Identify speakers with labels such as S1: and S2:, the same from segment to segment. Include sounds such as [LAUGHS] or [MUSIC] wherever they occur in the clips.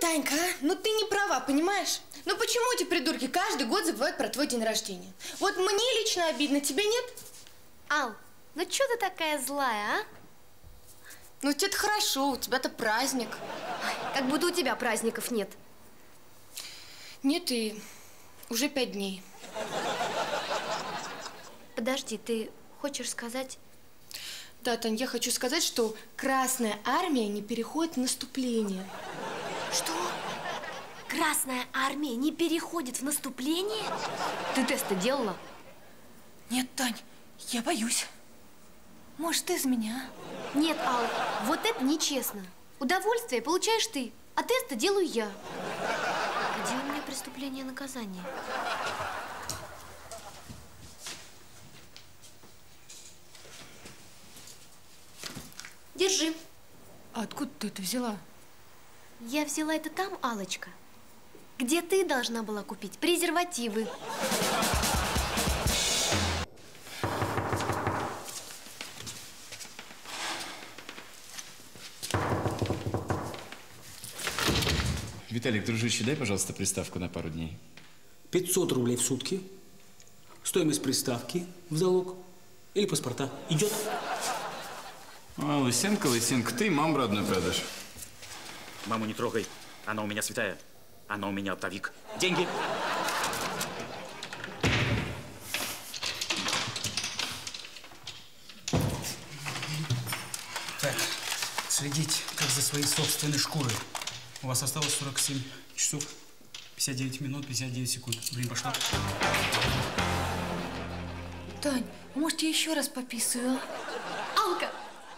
S1: Танька, а? ну ты не права, понимаешь? Ну почему эти придурки каждый год забывают про твой день рождения? Вот мне лично обидно, тебе нет?
S2: Ал, ну что ты такая злая, а?
S1: Ну тебе-то хорошо, у тебя-то праздник.
S2: Ай, как будто у тебя праздников нет.
S1: Нет, и уже пять дней.
S2: Подожди, ты хочешь сказать...
S1: Да, Тань, я хочу сказать, что Красная Армия не переходит в наступление.
S2: Что? Красная Армия не переходит в наступление? Ты тесты делала?
S1: Нет, Тань, я боюсь. Может, из меня?
S2: Нет, Ал, вот это нечестно. Удовольствие получаешь ты, а тесты делаю я. Где у меня преступление и наказание? Держи.
S1: А откуда ты это взяла?
S2: Я взяла это там, алочка где ты должна была купить презервативы.
S3: Виталик, дружище, дай, пожалуйста, приставку на пару дней.
S4: 500 рублей в сутки. Стоимость приставки в залог. Или паспорта. Идет?
S3: А, Лысенко, Лысенко, ты маму родную продашь.
S5: Маму не трогай, она у меня святая. Она у меня оптовик. Деньги.
S4: Так, следить, как за своей собственной шкурой. У вас осталось 47 часов, 59 минут, 59 секунд. Блин, пошла.
S1: Тань, может, я еще раз пописаю?
S2: А? Алка,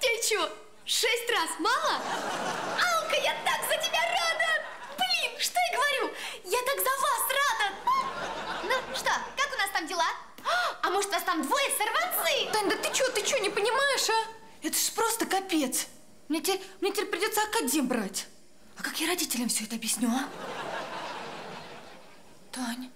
S2: тебе что, шесть раз мало? Алка, я так за тебя рада! Блин, что я говорю? Я так за вас рада! Ну, что, как у нас там дела? А может, вас там двое сорванцы?
S1: Тань, да ты что, ты что, не понимаешь, а? Это ж просто капец. Мне теперь, мне теперь придется академ брать. А как я родителям все это объясню, а? Тань,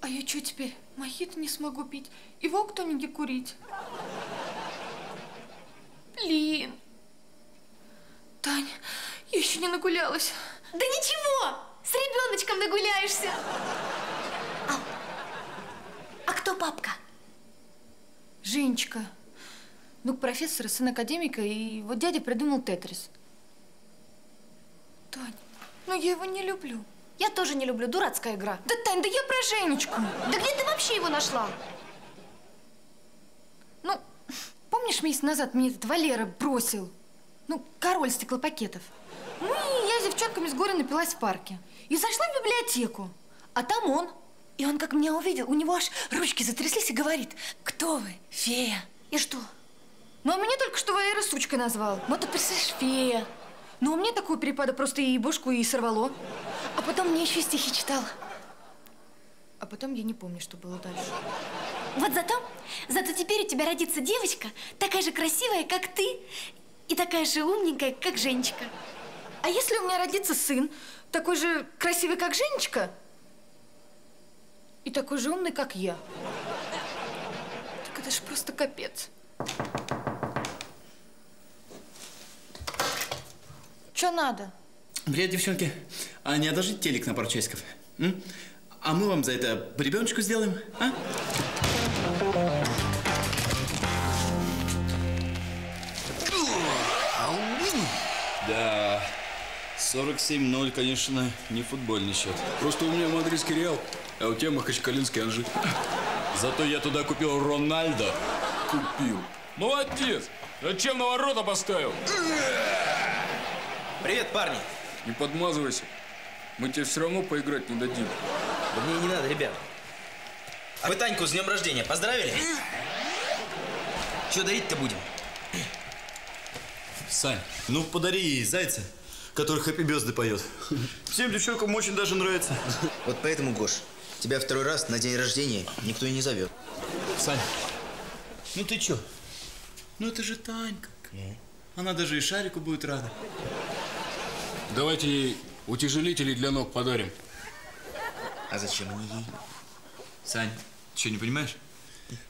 S1: а я что теперь, мохито не смогу пить и вок кто-нибудь курить? Блин. Тань, я еще не нагулялась.
S2: Да ничего, с ребеночком нагуляешься. А, а кто папка?
S1: Женечка. Ну, профессора, сын академика, и вот дядя придумал тетрис. Тань, ну я его не люблю.
S2: Я тоже не люблю, дурацкая игра.
S1: Да, Тань, да я про Женечку.
S2: Да где ты вообще его нашла?
S1: Ну, помнишь, месяц назад мне этот Валера бросил? Ну, король стеклопакетов. Ну, и я с девчонками с горя напилась в парке. И зашла в библиотеку. А там он. И он, как меня увидел, у него аж ручки затряслись и говорит, кто вы, фея?
S2: И что?
S1: Ну, а меня только что Валера сучкой назвал. Ну, тут, представляешь, фея. Ну, у меня такого перепада просто и бошку и сорвало. А потом мне еще стихи читал. А потом я не помню, что было дальше.
S2: Вот зато, зато теперь у тебя родится девочка, такая же красивая, как ты, и такая же умненькая, как Женечка.
S1: А если у меня родится сын, такой же красивый, как Женечка, и такой же умный, как я? Так это ж просто капец. Что надо?
S3: Привет, девчонки. А не одолжите телек на пару часиков? М? А мы вам за это по ребеночку сделаем, а? 47-0, конечно, не футбольный счет.
S6: Просто у меня мадридский Реал, а у тебя махачкалинский Анжи.
S7: Зато я туда купил Рональдо.
S6: Купил.
S7: Молодец! Зачем на ворота поставил?
S8: Привет, парни.
S6: Не подмазывайся. Мы тебе все равно поиграть не дадим.
S8: Да мне не надо, ребят. А вы Таньку с днем рождения поздравили? Что дарить-то будем?
S3: Сань, ну подари ей зайца, который хэппи Безды поет. Всем девчонкам очень даже нравится.
S8: Вот поэтому, Гош, тебя второй раз на день рождения никто и не зовет.
S3: Сань, ну ты чё? Ну это же Танька. Она даже и Шарику будет рада.
S7: Давайте ей утяжелители для ног подарим.
S8: А зачем они ей?
S3: Сань, что, не понимаешь?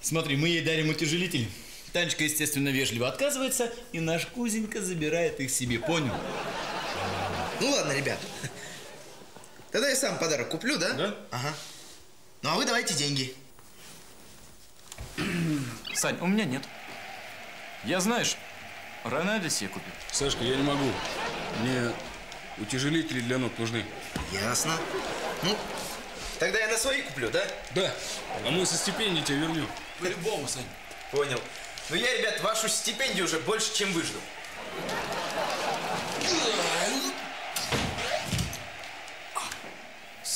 S3: Смотри, мы ей дарим утяжелитель. Танечка, естественно, вежливо отказывается, и наш Кузенька забирает их себе, понял?
S8: Ну ладно, ребят. Тогда я сам подарок куплю, да?
S3: Да.
S8: Ага. Ну а вы давайте деньги.
S5: Сань, у меня нет. Я, знаешь, Рональдо себе купил.
S7: Сашка, я не могу. Мне утяжелители для ног нужны.
S8: Ясно. Ну, тогда я на свои куплю, да?
S7: Да. А мы со стипендии тебе вернем.
S3: По-любому, Сань.
S8: Понял. Ну я, ребят, вашу стипендию уже больше, чем выжду.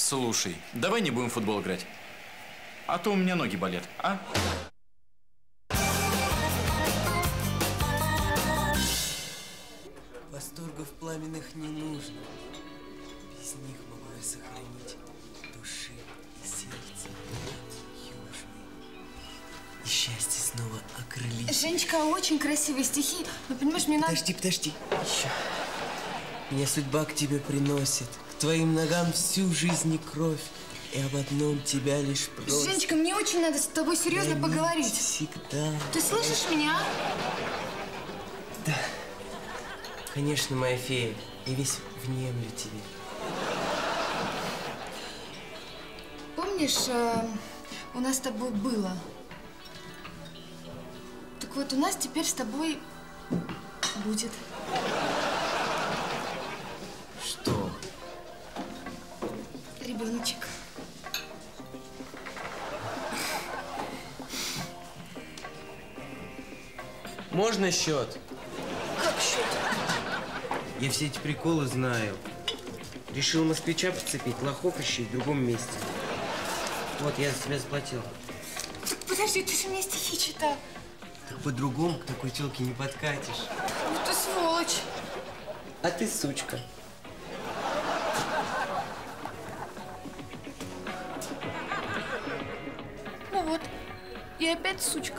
S5: Слушай, давай не будем в футбол играть. А то у меня ноги болят, а?
S9: Восторгов пламенных не нужно. Без них могу я сохранить души и сердце. И счастье снова окрылить.
S1: Женечка, очень красивые стихи. Но понимаешь, мне надо...
S9: Подожди, подожди. Еще. Меня судьба к тебе приносит. Твоим ногам всю жизнь и кровь. И об одном тебя лишь просит.
S1: Женечка, мне очень надо с тобой серьезно
S9: Хранить
S1: поговорить.
S9: Всегда.
S1: Ты слышишь меня?
S9: Конечно, моя фея. Я весь внемлю тебе.
S1: Помнишь, э, у нас с тобой было? Так вот, у нас теперь с тобой будет. Ребеночек.
S9: Можно счет?
S1: Как счет?
S9: Я все эти приколы знаю. Решил москвича подцепить, лохов ищи в другом месте. Вот, я за тебя заплатил.
S1: Так подожди, ты же мне стихи читал.
S9: Так по-другому к такой телке не подкатишь.
S1: Ну ты сволочь.
S9: А ты сучка.
S1: Опять сучка.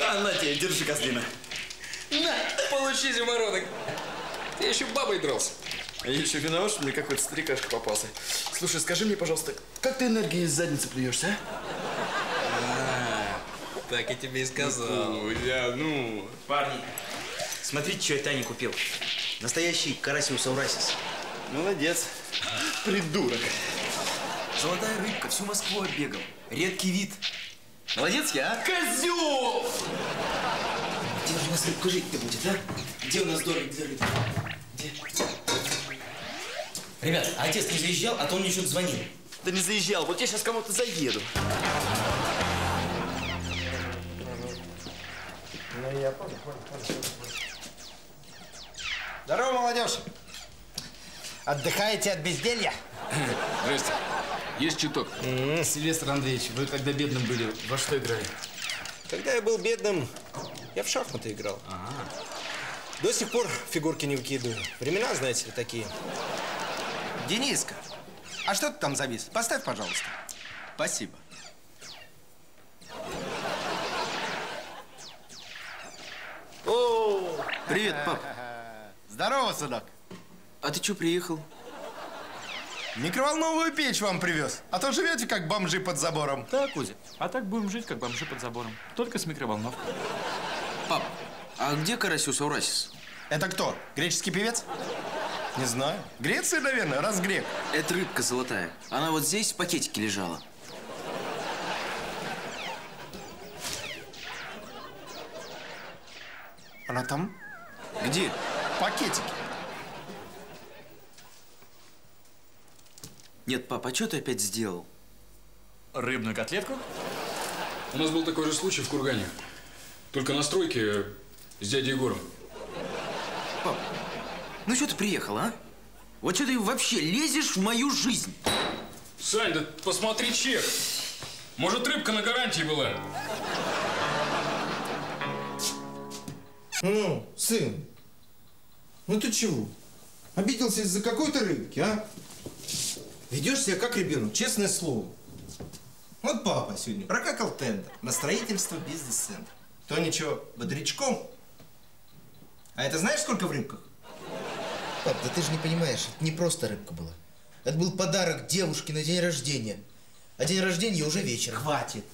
S5: А, на тебе, держи, козлина.
S6: На, получи зимородок. Ты еще бабой дрался.
S3: А я еще виноват, что мне какой-то старикашка попался. Слушай, скажи мне, пожалуйста, как ты энергией из задницы плюешься, а?
S9: Так я тебе и сказал.
S3: я, ну...
S8: Парни, смотрите, что я Тане купил. Настоящий карасиус аурасис.
S3: Молодец. Придурок.
S8: Золотая рыбка, всю Москву оббегал. Редкий вид.
S3: Молодец я, а?
S8: Козел! Где же у нас рыбка жить-то будет, а? Где у нас дорог для рыбы? Где? Ребят, а отец не заезжал, а то он мне что-то звонил.
S3: Да не заезжал, вот я сейчас кому-то заеду.
S10: Здорово, молодежь! Отдыхаете от безделья?
S7: Здрасте. Есть чуток.
S3: Сильвестр Андреевич, вы когда бедным были, во что играли?
S10: Когда я был бедным, я в шахматы играл. До сих пор фигурки не выкидываю. Времена, знаете ли, такие. Дениска, а что ты там завис? Поставь, пожалуйста. Спасибо.
S8: О, привет, пап.
S10: Здорово, сынок.
S8: А ты что приехал?
S10: Микроволновую печь вам привез. А то живете как бомжи под забором.
S5: Да, Кузя. А так будем жить, как бомжи под забором. Только с микроволновкой.
S8: Пап, а где карасиус аурасис?
S10: Это кто? Греческий певец? Не знаю. Греция, наверное, раз грек.
S8: Это рыбка золотая. Она вот здесь в пакетике лежала.
S10: Она там?
S8: Где?
S10: В пакетике.
S8: Нет, пап, а что ты опять сделал?
S5: Рыбную котлетку?
S7: У нас был такой же случай в Кургане. Только на стройке с дядей Егором.
S8: Ну что ты приехал, а? Вот что ты вообще лезешь в мою жизнь?
S7: Сань, да посмотри чек. Может, рыбка на гарантии была?
S11: Ну, сын, ну ты чего? Обиделся из-за какой-то рыбки, а? Ведешь себя как ребенок, честное слово. Вот папа сегодня прокакал тендер на строительство бизнес-центра. То ничего, бодрячком. А это знаешь, сколько в рыбках?
S12: Пап, да ты же не понимаешь, это не просто рыбка была. Это был подарок девушке на день рождения. А день рождения уже вечером.
S11: Хватит.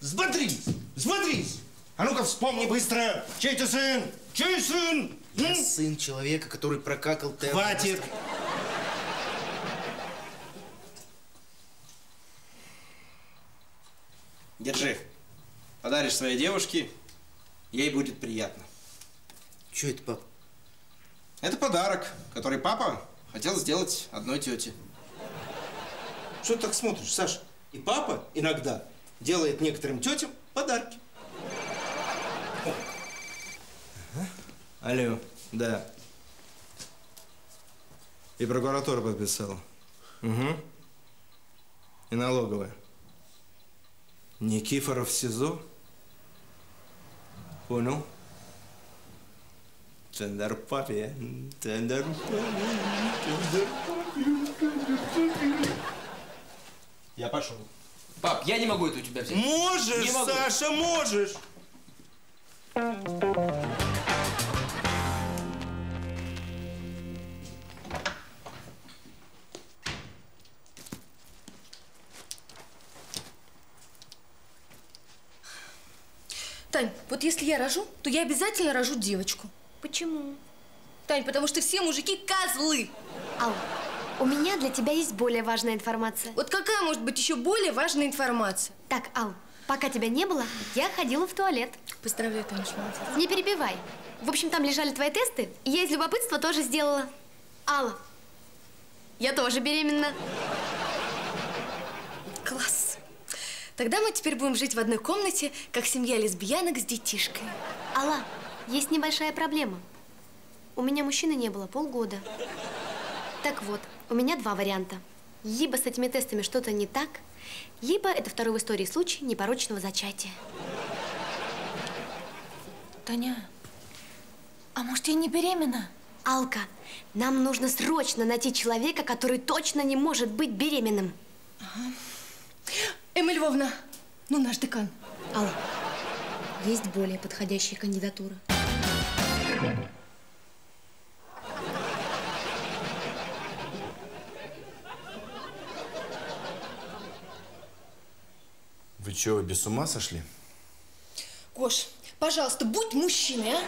S11: Взбодрись, взбодрись. А ну-ка вспомни быстро, чей ты сын? Чей сын?
S12: Я сын человека, который прокакал темп.
S11: Хватит. Держи. Подаришь своей девушке, ей будет приятно.
S12: Че это, пап?
S11: Это подарок, который папа хотел сделать одной тете. Что ты так смотришь, Саш? И папа иногда делает некоторым тетям подарки. Ага. Алло, да. И прокуратура подписала. Угу. И налоговая. Никифоров в СИЗО? Понял? Тендар папе, тендар Я пошел.
S6: Пап, я не могу это у тебя взять.
S11: Можешь,
S6: Не могу.
S11: Саша, можешь.
S1: Тань, вот если я рожу, то я обязательно рожу девочку.
S2: Почему?
S1: Тань, потому что все мужики козлы.
S2: Ал, у меня для тебя есть более важная информация.
S1: Вот какая может быть еще более важная информация?
S2: Так, Ал, пока тебя не было, я ходила в туалет.
S1: Поздравляю, молодец.
S2: Не перебивай. В общем, там лежали твои тесты, и я из любопытства тоже сделала. Алла, я тоже беременна.
S1: Тогда мы теперь будем жить в одной комнате, как семья лесбиянок с детишкой.
S2: Алла, есть небольшая проблема. У меня мужчины не было полгода. Так вот, у меня два варианта. Либо с этими тестами что-то не так, либо это второй в истории случай непорочного зачатия.
S1: Таня, а может, я не беременна?
S2: Алка, нам нужно срочно найти человека, который точно не может быть беременным.
S1: Эмма Львовна, ну наш декан.
S2: Алла, есть более подходящие кандидатуры.
S3: Вы что, без ума сошли?
S1: Гош, пожалуйста, будь мужчиной, а?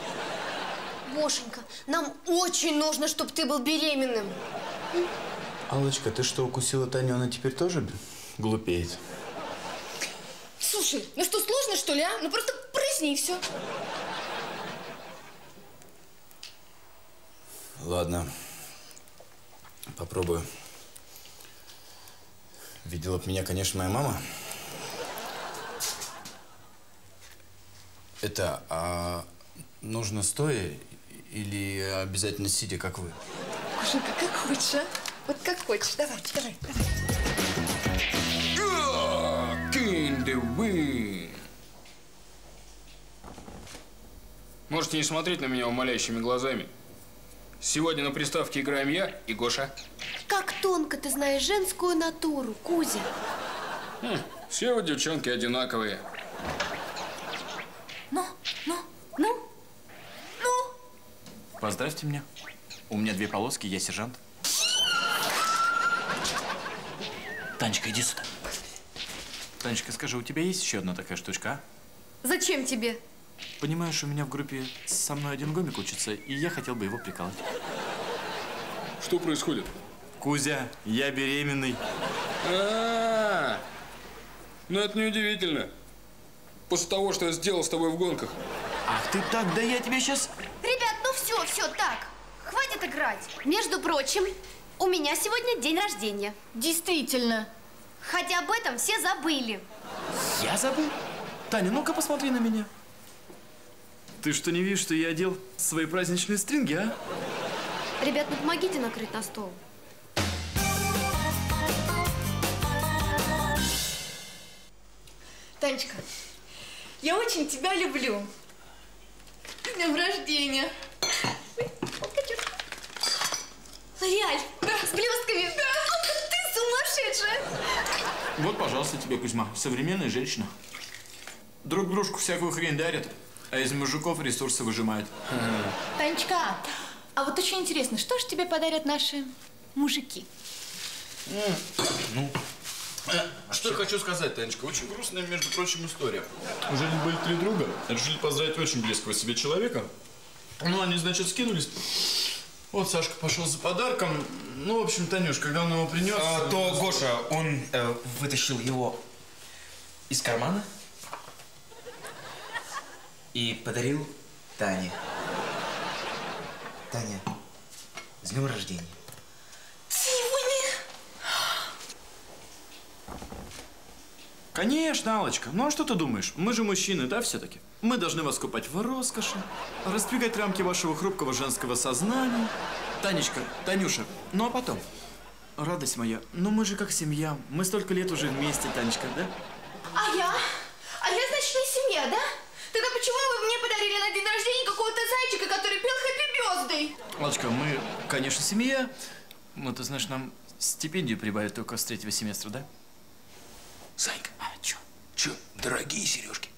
S2: Гошенька, нам очень нужно, чтобы ты был беременным.
S3: Аллочка, ты что, укусила Таню, она теперь тоже глупеет?
S1: Слушай, ну что, сложно, что ли, а? Ну просто прысни и все.
S3: Ладно, попробую. Видела б меня, конечно, моя мама. Это, а нужно стоя или обязательно сидя, как вы?
S1: Гошенька, как хочешь, а? Вот как хочешь. Давай, давай, давай.
S7: Wind. Можете не смотреть на меня умоляющими глазами. Сегодня на приставке играем я и Гоша.
S2: Как тонко ты знаешь женскую натуру, Кузя.
S7: Хм, все вы девчонки одинаковые.
S1: Ну, ну, ну, ну.
S5: Поздравьте меня. У меня две полоски, я сержант. Танечка, иди сюда. Танечка, скажи, у тебя есть еще одна такая штучка, а?
S2: Зачем тебе?
S5: Понимаешь, у меня в группе со мной один гомик учится, и я хотел бы его приколоть.
S7: Что происходит?
S5: Кузя, я беременный.
S7: А, -а, -а. ну это неудивительно. После того, что я сделал с тобой в гонках.
S5: Ах ты так, да я тебе сейчас...
S2: Ребят, ну все, все, так. Хватит играть. Между прочим, у меня сегодня день рождения.
S1: Действительно.
S2: Хотя об этом все забыли.
S5: Я забыл? Таня, ну-ка посмотри на меня. Ты что, не видишь, что я одел свои праздничные стринги, а?
S2: Ребят, ну помогите накрыть на стол.
S1: Танечка, я очень тебя люблю. С днем рождения. Ой. Лореаль, с блестками. Да. Сумасшедшая.
S5: Вот, пожалуйста, тебе, Кузьма, современная женщина. Друг дружку всякую хрень дарят, а из мужиков ресурсы выжимают.
S1: Танечка, а вот очень интересно, что же тебе подарят наши мужики?
S5: Ну, Что я хочу сказать, Танечка, очень грустная, между прочим, история. Жили были три друга, решили поздравить очень близкого себе человека. Ну, они, значит, скинулись. Вот Сашка пошел за подарком. Ну, в общем, Танюш, когда он его принес...
S8: А, то Гоша, он э, вытащил его из кармана и подарил Тане. Таня, с днем рождения.
S5: Конечно, Алочка. Ну а что ты думаешь? Мы же мужчины, да, все-таки? Мы должны вас купать в роскоши, раздвигать рамки вашего хрупкого женского сознания. Танечка, Танюша, ну а потом? Радость моя, ну мы же как семья. Мы столько лет уже вместе, Танечка, да?
S2: А я? А я, значит, не семья, да? Тогда почему вы мне подарили на день рождения какого-то зайчика, который пел «Хэппи Бёздэй»?
S5: Алочка, мы, конечно, семья. Ну, ты знаешь, нам стипендию прибавят только с третьего семестра, да?
S6: Санька, Чё, дорогие сережки?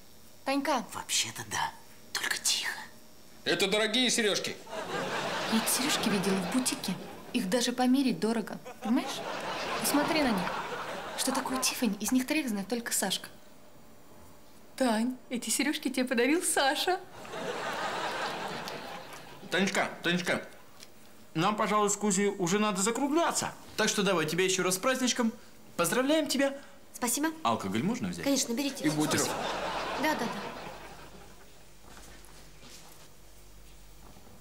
S1: Танька,
S6: Вообще-то да, только тихо.
S7: Это дорогие сережки.
S1: я эти сережки видела в бутике. Их даже померить дорого. Понимаешь? Посмотри на них. Что такое Тиффани, из них троих знает только Сашка. Тань, эти сережки тебе подарил Саша.
S5: Танечка, Танечка, нам, пожалуй, с Кузей уже надо закругляться. Так что давай, тебя еще раз с праздничком. Поздравляем тебя.
S2: Спасибо.
S5: Алкоголь можно взять?
S2: Конечно, берите.
S5: И бутеров.
S2: Да, да, да.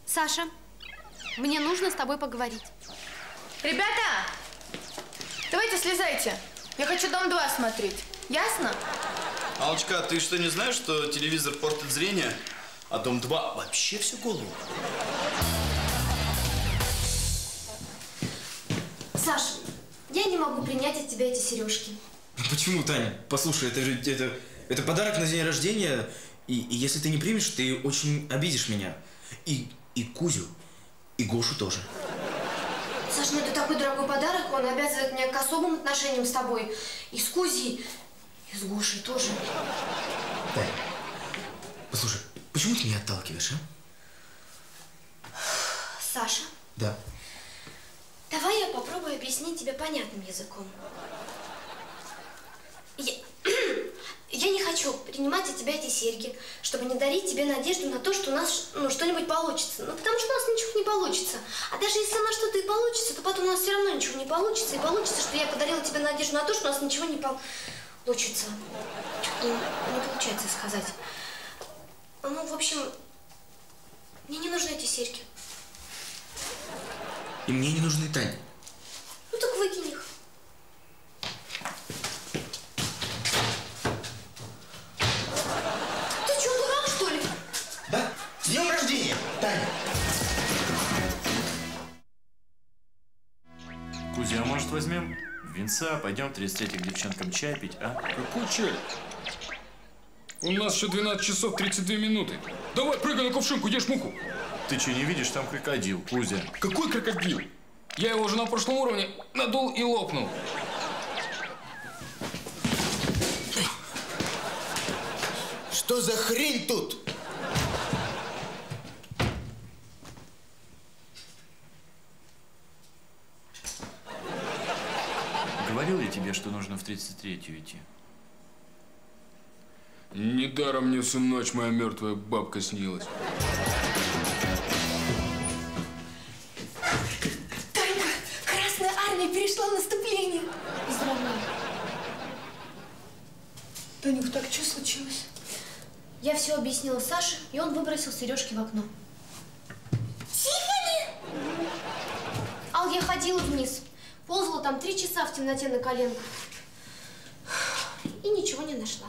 S2: Саша, мне нужно с тобой поговорить.
S1: Ребята, давайте слезайте. Я хочу «Дом 2» смотреть. Ясно?
S3: Алочка, ты что, не знаешь, что телевизор портит зрение, а Дом 2 вообще всю голову?
S2: Саш, я не могу принять от тебя эти сережки.
S8: Почему, Таня? Послушай, это же это, это подарок на день рождения, и, и если ты не примешь, ты очень обидишь меня. И, и Кузю, и Гошу тоже.
S2: Саш, ну это такой дорогой подарок, он обязывает меня к особым отношениям с тобой. И с Кузей, и с Гошей тоже.
S8: Таня, послушай, почему ты меня отталкиваешь, а?
S2: Саша,
S8: Да.
S2: давай я попробую объяснить тебе понятным языком. Я, [CLEARS THROAT] я не хочу принимать от тебя эти серьги, чтобы не дарить тебе надежду на то, что у нас ну, что-нибудь получится. Ну, потому что у нас ничего не получится. А даже если у нас что-то и получится, то потом у нас все равно ничего не получится. И получится, что я подарила тебе надежду на то, что у нас ничего не получится. И не получается сказать. Ну, в общем, мне не нужны эти серьги.
S8: И мне не нужны Таня.
S5: Возьмем винца, пойдем 33 к девчонкам чай пить, а?
S7: Какой чай? У нас еще 12 часов 32 минуты. Давай, прыгай на кувшинку, ешь муху.
S5: Ты что, не видишь, там крокодил, Кузя.
S7: Какой крокодил? Я его уже на прошлом уровне надул и лопнул.
S12: Что за хрень тут?
S5: Я тебе, что нужно в 33-ю идти?
S7: Недаром мне всю ночь моя мертвая бабка снилась.
S2: Танька, Красная Армия перешла в наступление. Поздравляю.
S1: Танюх, так что случилось?
S2: Я все объяснила Саше, и он выбросил сережки в окно. Там три часа в темноте на коленках. И ничего не нашла.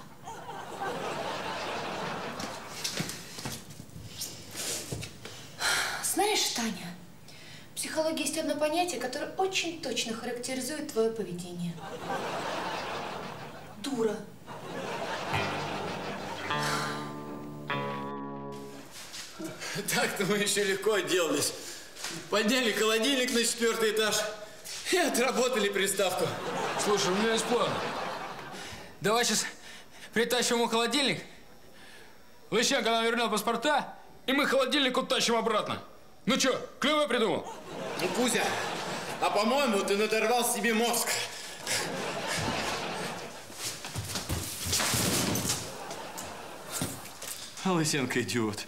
S1: Знаешь, Таня, в психологии есть одно понятие, которое очень точно характеризует твое поведение. Дура.
S3: Так-то мы еще легко отделались. Подняли холодильник на четвертый этаж и [LAUGHS] отработали приставку.
S7: Слушай, у меня есть план. Давай сейчас притащим ему холодильник. Лысенко нам вернет паспорта, и мы холодильник утащим обратно. Ну чё, клево придумал?
S3: Ну, Кузя, а по-моему, ты надорвал себе мозг. А Лысенко идиот.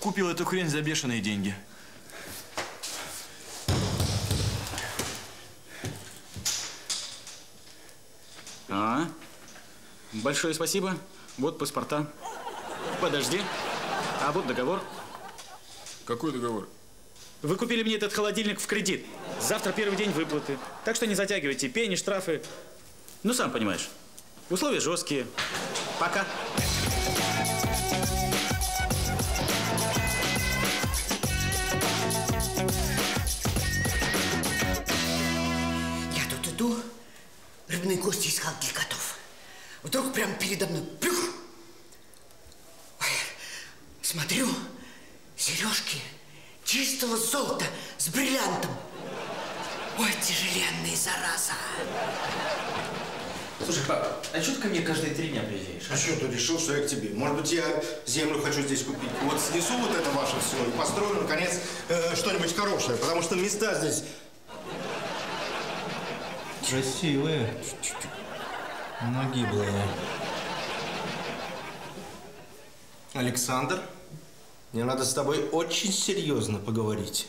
S3: Купил эту хрень за бешеные деньги.
S4: А, большое спасибо. Вот паспорта. Подожди. А вот договор.
S7: Какой договор?
S4: Вы купили мне этот холодильник в кредит. Завтра первый день выплаты. Так что не затягивайте. Пени, штрафы. Ну, сам понимаешь. Условия жесткие. Пока.
S13: Я рыбные кости искал для котов. Вдруг прямо передо мной плюх. Ой, смотрю, сережки чистого золота с бриллиантом. Ой, тяжеленные, зараза.
S8: Слушай, пап, а что ты ко мне каждые три дня приезжаешь?
S11: А что ты решил, что я к тебе? Может быть, я землю хочу здесь купить? Вот снесу вот это ваше все и построю, наконец, э, что-нибудь хорошее. Потому что места здесь... Красивые. Но гиблые. Александр, мне надо с тобой очень серьезно поговорить.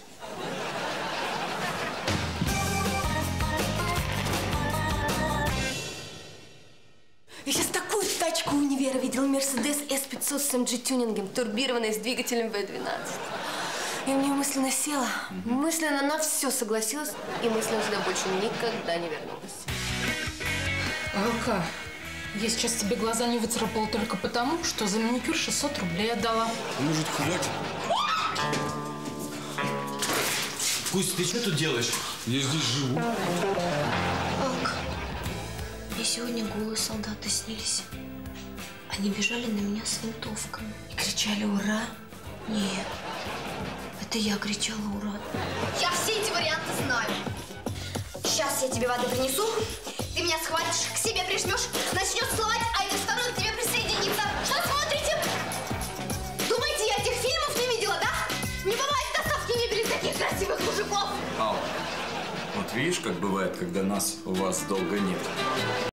S1: Я сейчас такую тачку универа видел. Мерседес S500 с MG тюнингом, турбированный с двигателем V12. Я в нее мысленно села, мысленно на все согласилась и мысленно сюда больше никогда не вернулась.
S14: Алка, я сейчас тебе глаза не выцарапала только потому, что за маникюр 600 рублей отдала.
S3: Может, хватит? Кусь, ты что тут делаешь?
S7: Я здесь живу.
S1: Алка, мне сегодня голые солдаты снились. Они бежали на меня с винтовками и кричали «Ура!» Нет, это я кричала «Ура!»
S2: Я все эти варианты знаю. Сейчас я тебе воды принесу, ты меня схватишь, к себе прижмешь, начнешь целовать, а этот второй к тебе присоединится. Что смотрите? Думаете, я этих фильмов не видела, да? Не бывает не берет таких красивых мужиков.
S3: Ал, вот видишь, как бывает, когда нас у вас долго нет.